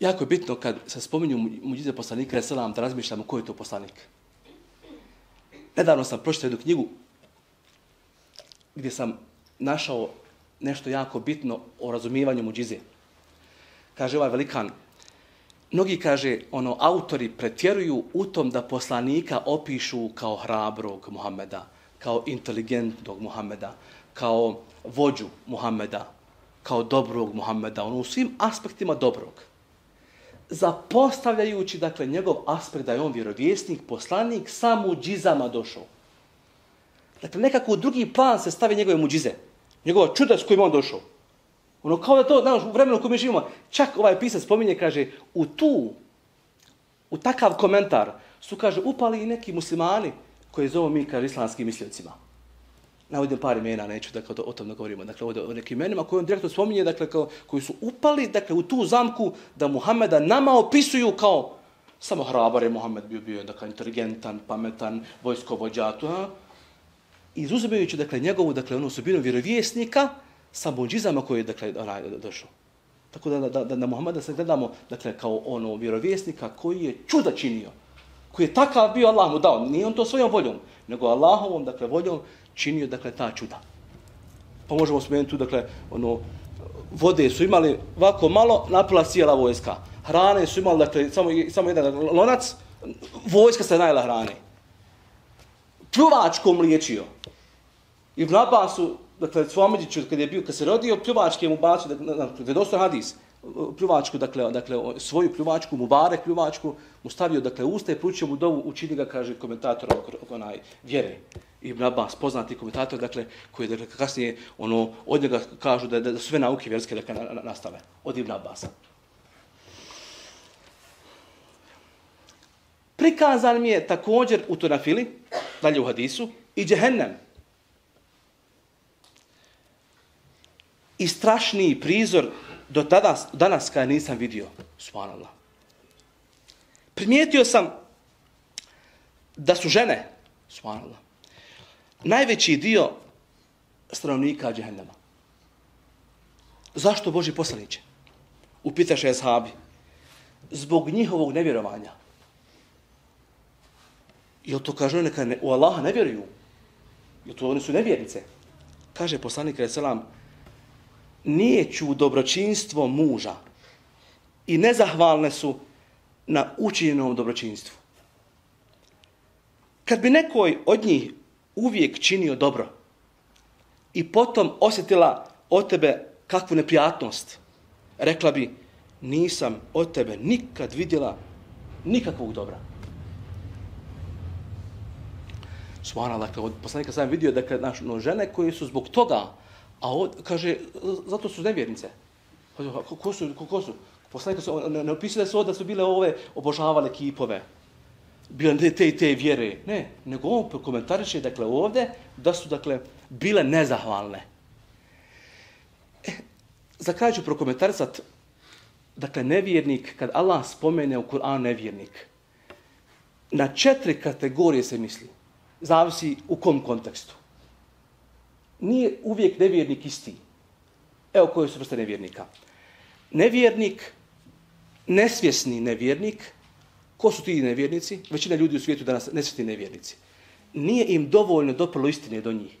Jako je bitno kad se spominju muđize poslanika, alaih salam, da razmišljamo ko je to poslanik. Nedavno sam pročitao jednu knjigu gdje sam našao nešto jako bitno o razumijevanju muđize. Kaže ovaj velikan, mnogi kaže, ono, autori pretjeruju u tom da poslanika opišu kao hrabrog Muhameda, kao inteligentnog Muhameda, kao vođu Muhameda, kao dobrog Muhameda, ono, u svim aspektima dobrog. Zapostavljajući, dakle, njegov aspekt da je on vjerovjesnik, poslanik, sa muđizama došao. Dakle, nekako u drugi plan se stavi njegove muđize. Njegova čuda s kojim on došao. Ono kao da to, znaš, u vremenu u kojem živimo, čak ovaj pisac spominje, kaže, u tu, u takav komentar su, kaže, upali i neki muslimani koji zovu mi, kaže, islamskim mislljicima. Navodim par imena, neću dakle, o tom ne govorimo. Dakle, ovdje o nekim imenima koje on direktno spominje, dakle, kao, koji su upali dakle, u tu zamku da Muhameda nama opisuju kao samo hrabar je Muhammed bio, bio dakle, inteligentan, pametan, vojskovođa, to, izuzimajući dakle njegovu dakle onu osobinu vjerovjesnika sa muđizama koje je dakle onaj došao. Tako da da da na Muhameda se gledamo dakle kao ono vjerovjesnika koji je čuda činio. Koji je takav bio Allah mu dao, nije on to svojom voljom, nego Allahovom dakle voljom činio dakle ta čuda. Pa možemo spomenuti tu dakle ono vode su imali ovako malo napila cijela vojska. Hrane su imali dakle samo samo jedan lonac, vojska se najela hrane pljuvačkom liječio. I Ibn Abbasu, dakle, Svomeđiću, kad je bio, kad se rodio, pljuvačke mu bacio, dakle, je dosta hadis, pljuvačku, dakle, dakle, svoju pljuvačku, mu bare pljuvačku, mu stavio, dakle, usta i pručio mu dovu, učini ga, kaže, komentator onaj, vjere. Ibn Abbas, poznati komentator, dakle, koji, dakle, kasnije, ono, od njega kažu da, da, da sve nauke vjerske, dakle, nastave, od Ibn Abbasa. Prikazan mi je također u Tonafili, dalje u hadisu, i džehennem. I strašniji prizor do tada, danas kada nisam vidio. Subhanallah. Primijetio sam da su žene, subhanallah, najveći dio stanovnika džehennema. Zašto Boži poslaniće? Upitaše je. Zbog njihovog nevjerovanja. Jel to kažu neka ne, u Allaha ne vjeruju? Jel to oni su nevjernice? Kaže poslanik Reselam, nije ću dobročinstvo muža i nezahvalne su na učinjenom dobročinstvu. Kad bi nekoj od njih uvijek činio dobro i potom osjetila od tebe kakvu neprijatnost, rekla bi, nisam od tebe nikad vidjela nikakvog dobra. Subhanallah, dakle, od poslanika sam vidio, dakle, naš, no, žene koje su zbog toga, a od, kaže, zato su nevjernice. Ko, ko su, ko, ko su? Poslanika su, ne, ne opisuje da su da su bile ove, obožavale kipove, bile te, te te vjere. Ne, nego on komentariše, dakle, ovde, da su, dakle, bile nezahvalne. E, za kraj ću prokomentarisati, dakle, nevjernik, kad Allah spomene u Kur'an nevjernik, na četiri kategorije se misli zavisi u kom kontekstu. Nije uvijek nevjernik isti. Evo koje su vrste nevjernika. Nevjernik, nesvjesni nevjernik, ko su ti nevjernici? Većina ljudi u svijetu danas nesvjesni nevjernici. Nije im dovoljno doprlo istine do njih.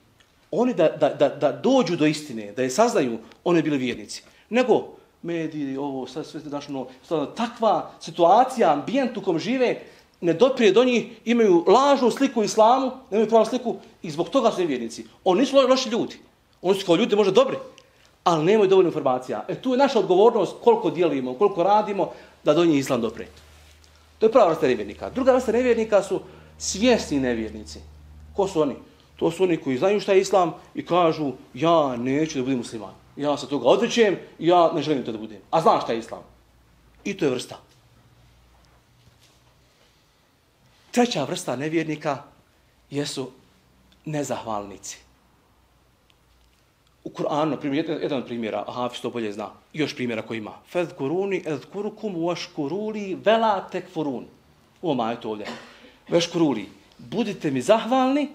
Oni da, da, da, da dođu do istine, da je saznaju, oni bili vjernici. Nego, mediji, ovo, sad sve, znaš, ono, takva situacija, ambijent u kom žive, ne doprije do njih, imaju lažnu sliku islamu, nemaju pravu sliku i zbog toga su nevjernici. Oni nisu loši ljudi. Oni su kao ljudi možda dobri, ali nemaju dovoljno informacija. E tu je naša odgovornost koliko dijelimo, koliko radimo da do njih islam doprije. To je prava vrsta nevjernika. Druga vrsta nevjernika su svjesni nevjernici. Ko su oni? To su oni koji znaju šta je islam i kažu ja neću da budem musliman. Ja se toga odrećem i ja ne želim to da budem. A znam šta je islam. I to je vrsta. Treća vrsta nevjernika jesu nezahvalnici. U Kur'anu, na primjer, jedan, jedan od primjera, a Hafiz to bolje zna, još primjera koji ima. Fed kuruni, ed kurukum, kuruli, vela tek furun. U ovom ajetu ovdje. Veš kuruli, budite mi zahvalni,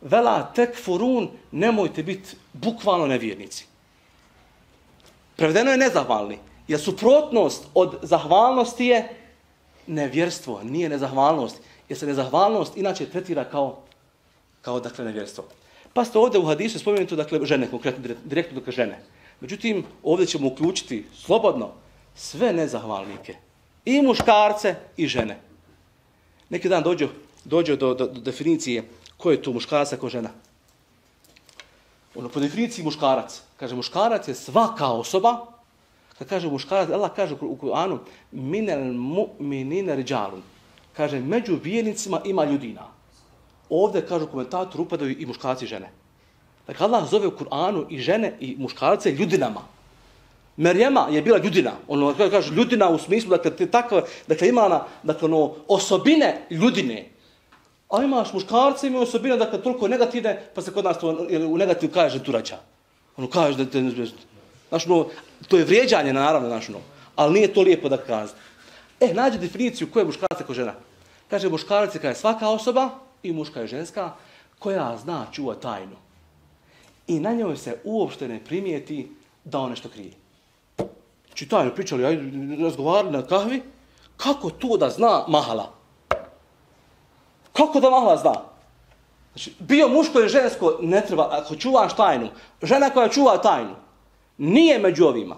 vela tek furun, nemojte biti bukvalno nevjernici. Prevedeno je nezahvalni. Jer suprotnost od zahvalnosti je nevjerstvo, nije nezahvalnost. Jer se nezahvalnost inače tretira kao, kao dakle, nevjerstvo. Pa ste ovdje u hadisu spomenuti dakle, žene, konkretno, direktno dakle, žene. Međutim, ovdje ćemo uključiti slobodno sve nezahvalnike. I muškarce i žene. Neki dan dođu, dođu do, do, do definicije ko je tu muškarac, a ko žena. Ono, po definiciji muškarac. Kaže, muškarac je svaka osoba, kad kaže muškarac, Allah kaže u Kur'anu, minel mu'minina riđalun. Kaže, među vjernicima ima ljudina. Ovdje, kažu komentator, upadaju i muškarci i žene. Dakle, Allah zove u Kur'anu i žene i muškarce ljudinama. Merjema je bila ljudina. Ono, kaže, ljudina u smislu, dakle, te takva, dakle, ima ona, dakle, ono, osobine ljudine. A imaš muškarce, ima osobine, dakle, toliko negativne, pa se kod nas to, u negativu kaže turača. Ono, kaže da te, znaš, no, to je vrijeđanje, naravno, znaš, no, ali nije to lijepo da kaže. E, nađe definiciju ko je muškarac, ko žena. Kaže, muškarac je svaka osoba, i muška i ženska, koja zna čuva tajnu. I na njoj se uopšte ne primijeti da on nešto krije. Znači, Či tajno pričali, aj, razgovarali na kahvi, kako to da zna mahala? Kako da mahala zna? Znači, bio muško i žensko, ne treba, ako čuvaš tajnu, žena koja čuva tajnu, nije među ovima.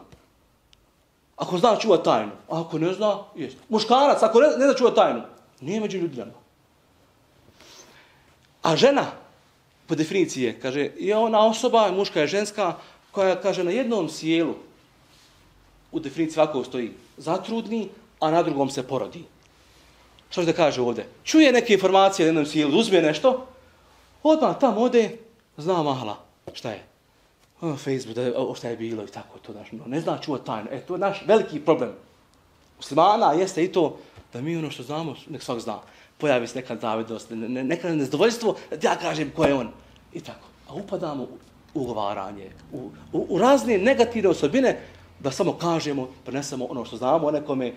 Ako zna čuva tajnu, a ako ne zna, jest. Muškarac, ako ne, ne zna čuva tajnu, nije među ljudima. A žena, po definiciji kaže, je ona osoba, muška je ženska, koja kaže na jednom sjelu, u definiciji ovako stoji, zatrudni, a na drugom se porodi. Što da kaže ovdje? Čuje neke informacije na jednom sjelu, uzme nešto, odmah tamo ode, zna mahala, šta je? O, Facebook, da, o, šta je bilo i tako, to naš, no, ne zna čuva tajno. E, to je naš veliki problem. Muslimana jeste i to da mi ono što znamo, nek svak zna pojavi se neka zavidnost, ne, neka nezadovoljstvo, da ja kažem ko je on. I tako. A upadamo u ugovaranje, u, u, u razne negativne osobine, da samo kažemo, prenesemo ono što znamo o nekome,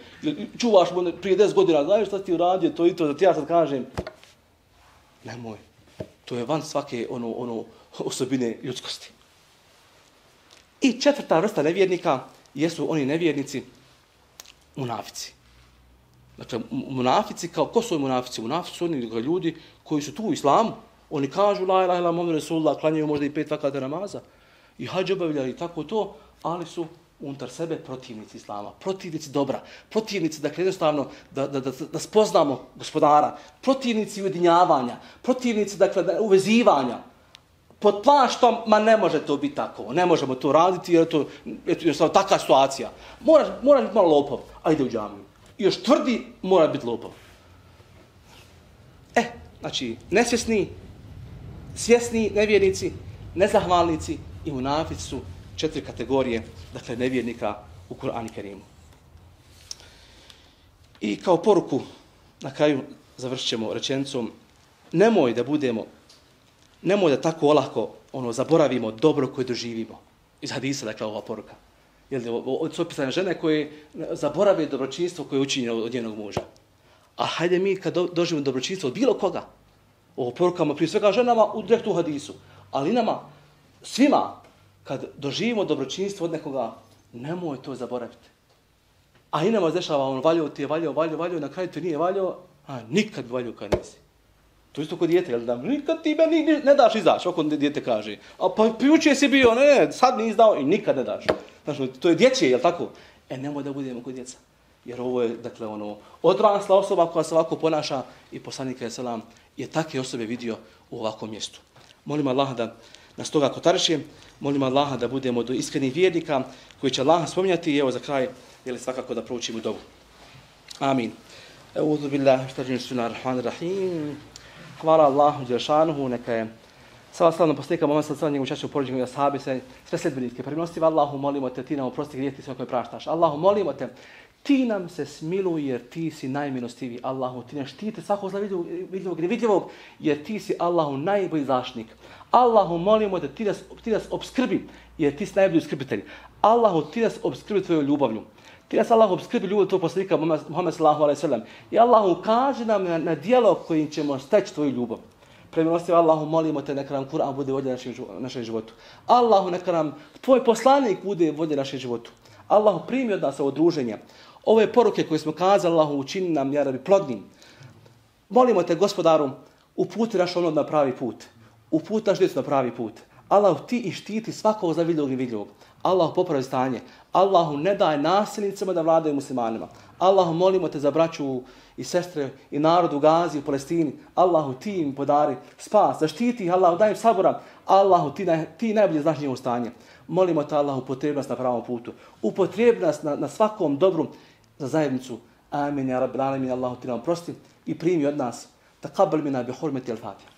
čuvaš mu prije 10 godina, znaš šta ti uradio, to i to, da ti ja sad kažem, nemoj, to je van svake ono, ono osobine ljudskosti. I četvrta vrsta nevjernika jesu oni nevjernici, munafici. Dakle, munafici, kao, ko su munafici? Munafici su oni ljudi koji su tu u islamu. Oni kažu, la ilaha ila muhammed rasulullah, klanjaju možda i pet vakata namaza. I hađe obavljaju i tako to, ali su unutar sebe protivnici islama, protivnici dobra, protivnici, dakle, jednostavno, da, da, da, da spoznamo gospodara, protivnici ujedinjavanja, protivnici, dakle, uvezivanja. Pod plaštom, ma ne može to biti tako, ne možemo to raditi, jer to je jednostavno takva situacija. Moraš, moraš biti malo lopov, a ide u džamiju još tvrdi, mora biti lopov. E, znači, nesvjesni, svjesni nevjernici, nezahvalnici i munafici su četiri kategorije, dakle, nevjernika u Kur'an i Kerimu. I kao poruku, na kraju završit ćemo rečenicom, nemoj da budemo, nemoj da tako olako ono, zaboravimo dobro koje doživimo. Iz hadisa, dakle, ova poruka. Jel, od su opisane žene koje zaborave dobročinstvo koje je učinjeno od njenog muža. A hajde mi kad do, doživimo dobročinstvo od bilo koga, ovo porukama prije svega ženama u direktu hadisu, ali nama, svima, kad doživimo dobročinstvo od nekoga, nemoj to zaboraviti. A i nama dešava, on valio ti je valio, valio, valio, na kraju ti nije valio, a nikad valio kad nisi. To isto kod djete, jel da nikad ti meni ne daš izaći, oko djete kaže. A pa pijuće si bio, ne, sad nisi izdao i nikad ne daš. Znači, to je dječje, jel tako? E, nemoj da budemo kod djeca. Jer ovo je, dakle, ono, odrasla osoba koja se ovako ponaša i poslanik je selam je takve osobe vidio u ovakvom mjestu. Molim Allah da nas toga kotarši, molim Allah da budemo do iskrenih vjernika koji će Allah spominjati i evo za kraj, jel svakako da proučimo dobu. Amin. Eûzu billahi štađin sunar rahman rahim. Hvala Allahu Đeršanuhu, neka je Sava slavna poslika, Muhammed sallallahu alejhi ve sellem, njegov čašću sahabe, sve, sve sledbenike. Prenostiva Allahu, molimo te, ti nam oprosti grijeh, ti sve koje praštaš. Allahu, molimo te, ti nam se smiluj jer ti si najmilostiviji. Allahu, ti nas štite svakog zla vidljivog nevidljivog jer ti si Allahu najbolji zaštnik. Allahu, molimo te, ti nas, ti nas obskrbi jer ti si najbolji skrbitelj. Allahu, ti nas obskrbi tvojom ljubavlju. Ti nas Allah obskrbi ljubav tvojeg poslanika Muhammed sallallahu alejhi ve sellem. I Allahu ukaže nam na, na dijelo kojim ćemo steći tvoju ljubav. Premilosti Allahu, molimo te, neka nam Kur'an bude vodje našem, našem životu. Allahu, neka nam tvoj poslanik bude vodje našem životu. Allahu, primi od nas ovo druženje. Ove poruke koje smo kazali, Allahu, učini nam, ja rabi, plodnim. Molimo te, gospodaru, uputi naš ono na pravi put. Uputi naš djecu na pravi put. Allah ti i štiti svakog za vidljivog i vidljivog. Allahu, popravi stanje. Allahu, ne daj nasilnicama da vladaju muslimanima. Allahu, molimo te za braću i sestre i narod u Gazi, u Palestini. Allahu, ti im podari spas, zaštiti ih, Allahu, daj im sabora. Allahu, ti, naj, ti najbolje znaš njihovo stanje. Molimo te, Allahu, upotrebi nas na pravom putu. Upotrebi nas na, na svakom dobru za zajednicu. Amin, ja rabbi, alamin, Allahu, ti nam prosti i primi od nas. Takabal mina bi hurmeti al-Fatiha.